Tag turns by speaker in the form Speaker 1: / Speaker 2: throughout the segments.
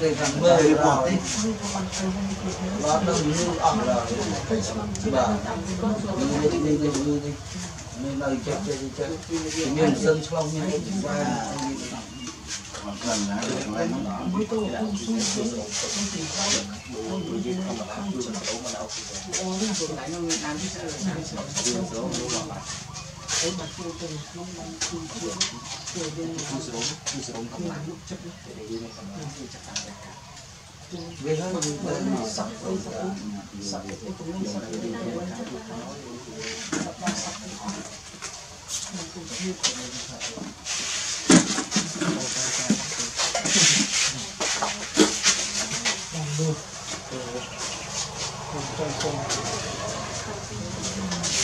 Speaker 1: chơi rằng mơ bỏ đi nó như ẩm là bà như đi đi đi đi đi nên lời chết chết chết nhân dân xong nhân dân ba
Speaker 2: còn cần là được lấy nó
Speaker 1: về hơn mình sắp sắp
Speaker 3: bán xe người mua về lâu thật lâu dạ lượt ở đây kita nggak lupa pun kena tu tak boleh tak cari
Speaker 1: Atau nanti, chơi mình không được, không mua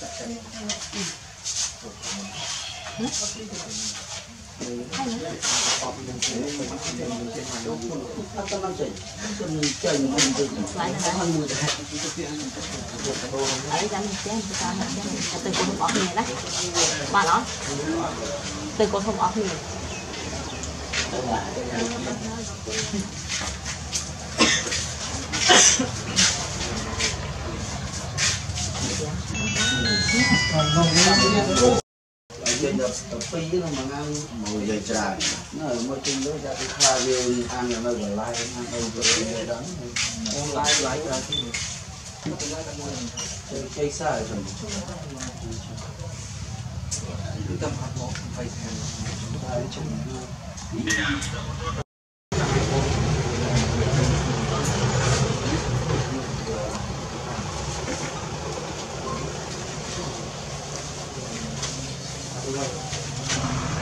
Speaker 4: ở đây mình xem từ ta mình xem từ cô không ở nhà đấy bà យើងដល់ទៅ
Speaker 1: ពីរហ្នឹងមក
Speaker 2: មកនិយាយច្រើន
Speaker 1: នៅមកជិះលើចាប់ពីខ្លាវាអាននៅកន្លែងអានអីទៅដល់អូនឡា
Speaker 3: យឡាយច្រើ
Speaker 1: នទីជ័យសារចាំតាមអត់មកໄປខាងហើយជុំ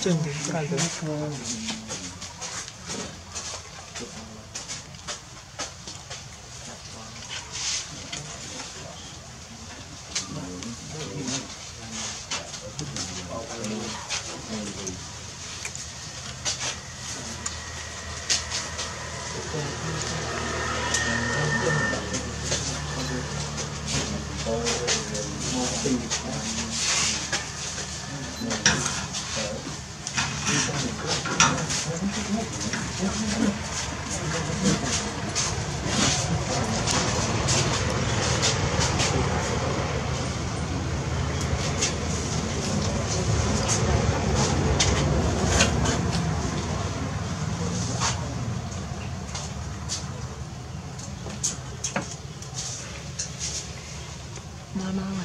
Speaker 3: chân thì cái đấy
Speaker 4: mau mau rồi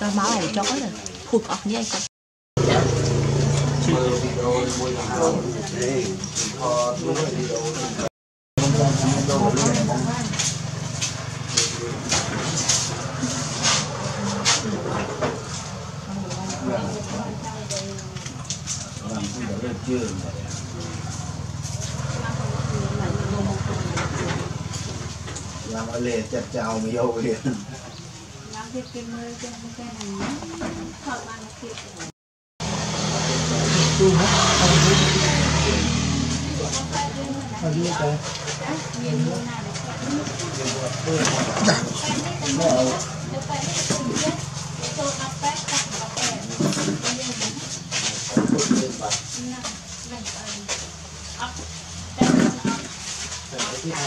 Speaker 4: Rồi máu này chó rồi. Hụt ọc như anh con
Speaker 2: dẫn cũng đã lên chưa làm ở lề chặt chào mới vô liền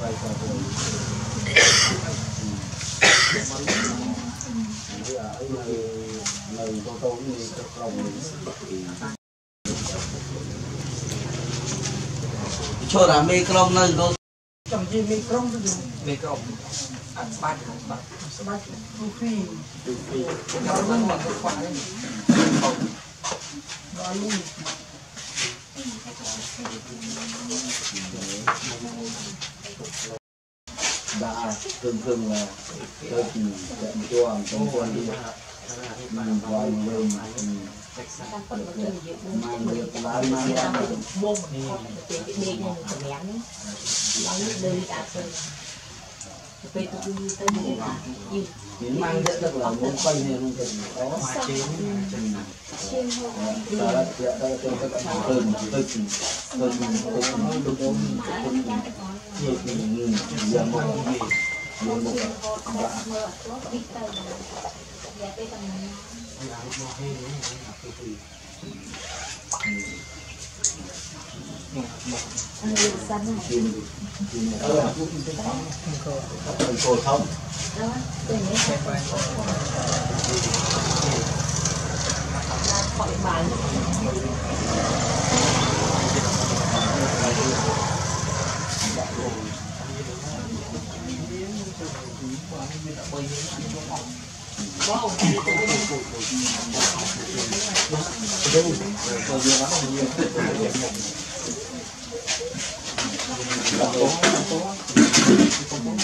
Speaker 2: muốn vay cho tôi bây giờ ấy nơi nơi tôi tôi đi cho công
Speaker 1: cho là mê công nơi có
Speaker 5: ចាំនិយាយមីក្រុងទៅ
Speaker 1: mê công ăn bát bát
Speaker 5: ស្បាច់ទូហ្វី
Speaker 1: Kalau kan mau ke kuat ni.
Speaker 5: ដល់លុយ
Speaker 2: và thường thường là tôi chỉ dạy cho ông trong con đi mình gọi lên mang được bán mang ra
Speaker 4: được buông
Speaker 2: những mang rất là muốn quay này không cần có chế đó là chuyện đó là chuyện các bạn thường thường thường thường thường thường đúng nhiều nhiều giờ một nhiều một và tiền tiền ở thành phố thông
Speaker 4: khỏi bàn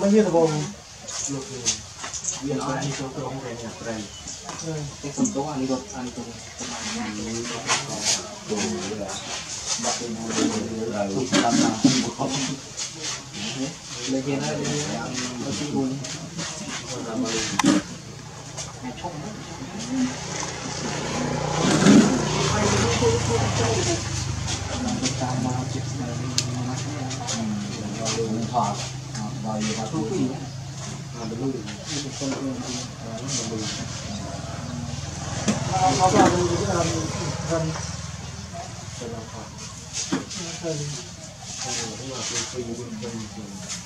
Speaker 5: bao nhiêu là bông
Speaker 1: Cái phần tố ăn được ăn được. Lấy kia nó đi ăn nó chỉ buồn.
Speaker 2: thọ vào nhiều hoạt
Speaker 1: Thú
Speaker 2: động
Speaker 1: vị nhé. À, đúng rồi.
Speaker 5: họ vào thì cái làm gần gần
Speaker 3: Chẳng rồi ai là vô cái là tiền đâu. Con con con con
Speaker 4: Mà